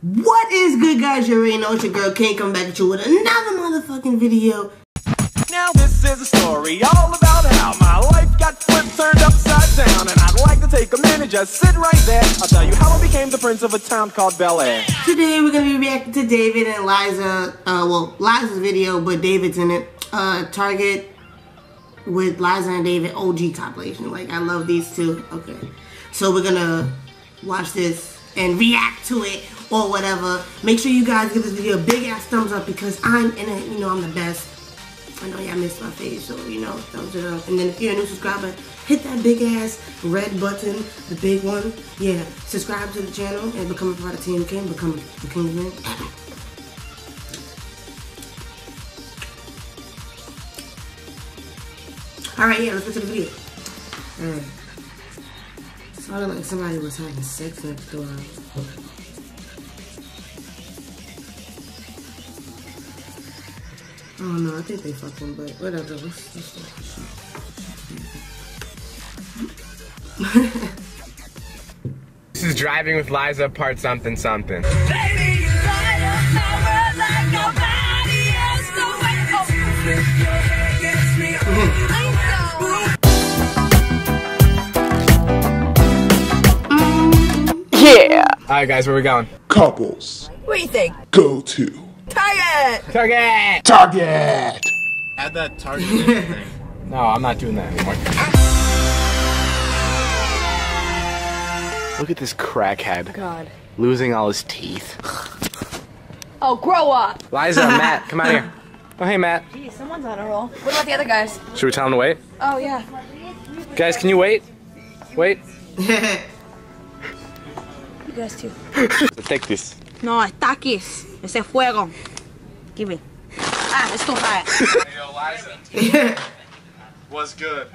What is good, guys? You already know it's your girl Can't come back at you with another motherfucking video. Now this is a story all about how my life got flipped, turned upside down, and I'd like to take a minute, just sit right there. I'll tell you how I became the prince of a town called Bel Air. Today we're gonna be reacting to David and Liza. Uh, well, Liza's video, but David's in it. Uh, Target with Liza and David OG compilation. Like I love these two. Okay, so we're gonna watch this and react to it or whatever. Make sure you guys give this video a big ass thumbs up because I'm in it. You know I'm the best. I know y'all missed my face, so you know, thumbs it up. And then if you're a new subscriber, hit that big ass red button, the big one. Yeah, subscribe to the channel and become a part of Team King, become the King's Man. Alright, yeah, let's get to the video. Alright. Sounded like somebody was having sex next door. Oh no, I think they fucking, but whatever. Let's, let's start this shit. This is driving with Liza, part something something. Baby, you light up my world like nobody else. Oh, your hair gets me Yeah. All right, guys, where we going? couples What do you think? go to Target. Target. Target. Add that target thing. No, I'm not doing that anymore. Look at this crackhead oh God. losing all his teeth. Oh, grow up. Liza, Matt, come out here. Oh, hey, Matt. Gee, someone's on a roll. What about the other guys? Should we tell him to wait? Oh yeah. Guys, can you wait? Wait. You guys too. Take this. No, Takis. Ese fuego. Give me. Ah, it's too hot. Yo, Liza. What's good?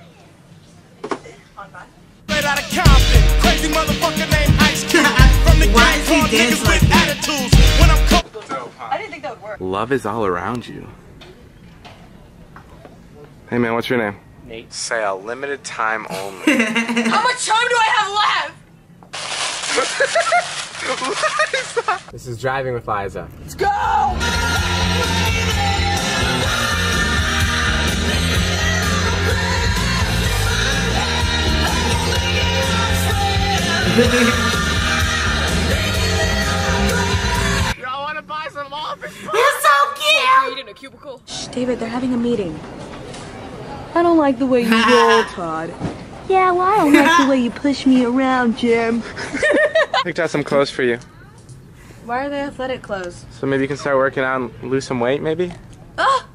Right out of Compton, crazy motherfucker named Ice Cube. From the Why gang is he called dance niggas like with that? attitudes. When I'm cold. I didn't think that would work. Love is all around you. Hey, man, what's your name? Nate. Say a limited time only. How much time do I have left? this is driving with Liza. Let's go. Y'all want to buy some office? You're so cute! in a cubicle. Shh, David, they're having a meeting. I don't like the way you roll, Todd. Yeah, well, I don't like the way you push me around, Jim. Picked out some clothes for you. Why are they athletic clothes? So maybe you can start working out and lose some weight, maybe? Ah!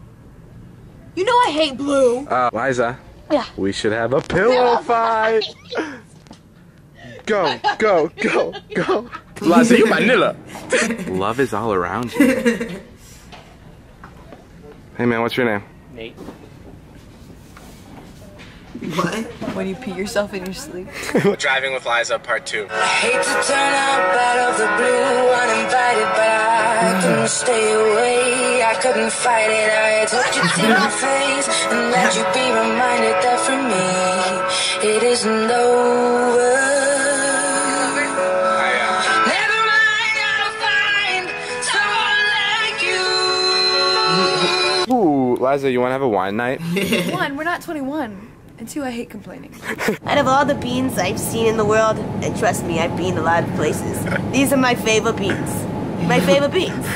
You know I hate blue. Uh, Liza. Yeah. We should have a pillow fight. go, go, go, go. Liza, you Manila. Love is all around you. hey man, what's your name? What? When you pee yourself in your sleep. Driving with Liza, part two. I Hate to turn up out of the blue uninvited, but I couldn't mm. stay away. I couldn't fight it. I told you to my face and let you be reminded that for me it isn't over. Uh, Never mind, I'll find someone like you. Ooh, Liza, you want to have a wine night? One, we're not 21. And two, I hate complaining. Out of all the beans I've seen in the world, and trust me, I've been a lot of places, these are my favorite beans. My favorite beans.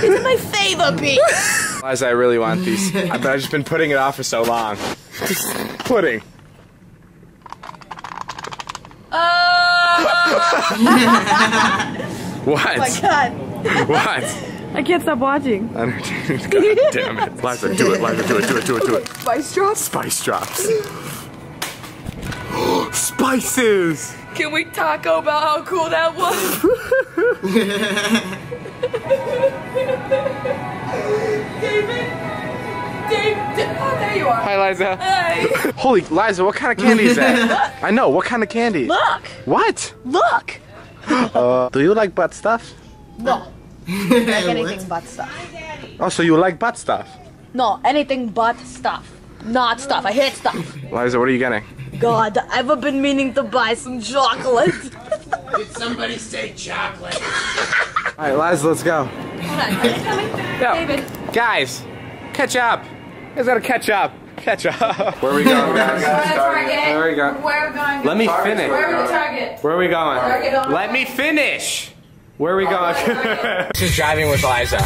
These are my favorite beans. Liza, I really want these. I- But I've just been putting it off for so long. Just pudding. Oh! what? Oh God. What? I can't stop watching. God damn it. Liza, do it, Liza, do it, do it, do it, do it. Spice drops? Spice drops. Spices! Can we taco about how cool that was? David? David? Oh, there you are. Hi, Liza. Hey. Holy, Liza, what kind of candy is that? I know, what kind of candy? Look. What? Look. Uh, do you like butt stuff? No. like anything but stuff. Oh, so you like butt stuff? No, anything but stuff. Not stuff. I hate stuff. Liza, what are you getting? God, I've been meaning to buy some chocolate. Did somebody say chocolate? All right, Liza, let's go. Hold on. Who's coming? Yeah. David. Guys, catch up. You guys gotta catch up. Catch up. Where are we going, guys? Where are we going? Where are we going? Let me finish. Where are we target? Where are we going? Target on- Let me finish. Where are we going? Just driving with Liza.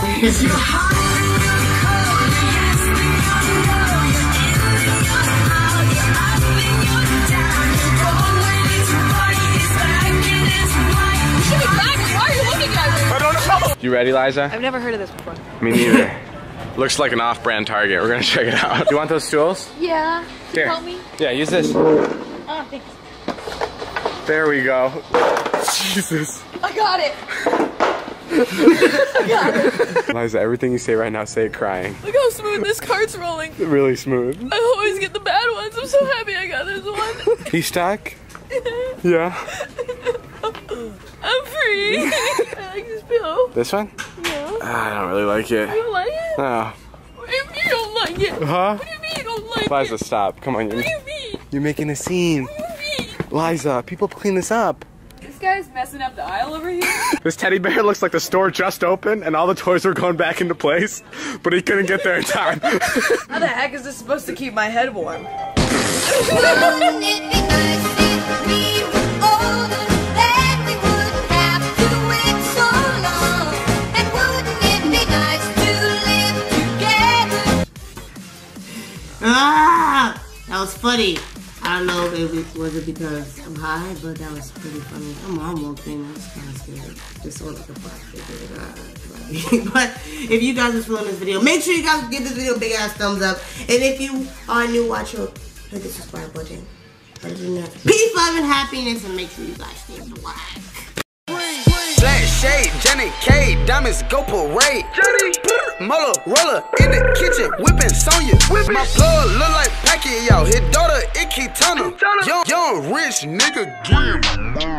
Why are you looking at me? You ready, Liza? I've never heard of this before. Me neither. Looks like an off-brand Target. We're gonna check it out. Do you want those stools? Yeah. Here. Help me. Yeah, use this. Oh, thanks. There we go. Jesus. I got it. Liza, everything you say right now, say it crying. Look how smooth this cart's rolling. Really smooth. I always get the bad ones. I'm so happy I got this one. He stuck? Yeah. I'm free. I like this pillow. This one? Yeah. Ah, I don't really like it. You don't like it? No. What do you mean you don't like it? Huh? What do you mean you don't like Liza, it? Liza, stop. Come on. You're, What do you mean? you're making a scene. What do you mean? Liza, people clean this up. This guy's messing up the aisle over here. This teddy bear looks like the store just opened and all the toys were going back into place, but he couldn't get there in time. How the heck is this supposed to keep my head warm? Wouldn't it be nice if we were older? Then we wouldn't have to wait so long. And wouldn't it be nice to live together? Ah, that was funny. I don't know if it was, it because I'm high, but that was pretty funny. My mom walked in, I was kind of scared. Just saw like a black figure. Ah, but if you guys are feeling this video, make sure you guys give this video a big ass thumbs up. And if you are new watcher, hit the subscribe button. Peace, love, and happiness, and make sure you guys stay black. Black shade, Jenny K, diamonds go parade. Jenny, Muller, roller in the kitchen, whipping Sonya. My plug look like Pacquiao, his daughter Icky Turner. Young, young rich nigga, game.